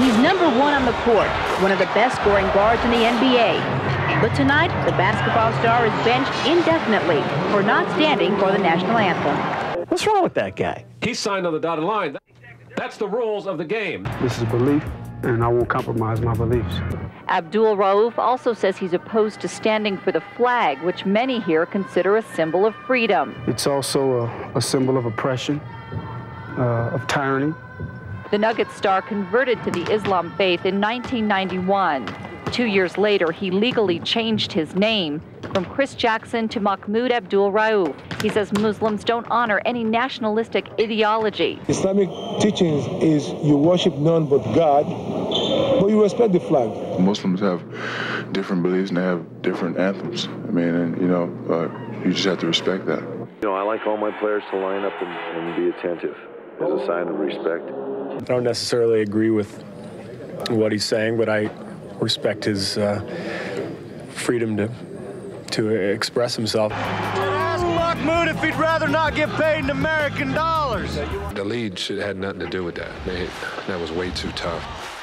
He's number one on the court, one of the best scoring guards in the NBA. But tonight, the basketball star is benched indefinitely for not standing for the national anthem. What's wrong with that guy? He signed on the dotted line. That's the rules of the game. This is belief, and I won't compromise my beliefs. Abdul Rauf also says he's opposed to standing for the flag, which many here consider a symbol of freedom. It's also a, a symbol of oppression, uh, of tyranny. The Nuggets star converted to the Islam faith in 1991. Two years later, he legally changed his name from Chris Jackson to Mahmoud Abdul Rauf. He says Muslims don't honor any nationalistic ideology. Islamic teachings is you worship none but God, but you respect the flag. Muslims have different beliefs and they have different anthems. I mean, and you know, uh, you just have to respect that. You know, I like all my players to line up and, and be attentive as a sign of respect. I don't necessarily agree with what he's saying, but I respect his uh, freedom to to express himself. Ask Mahmoud if he'd rather not get paid in American dollars. The lead should had nothing to do with that. They, that was way too tough.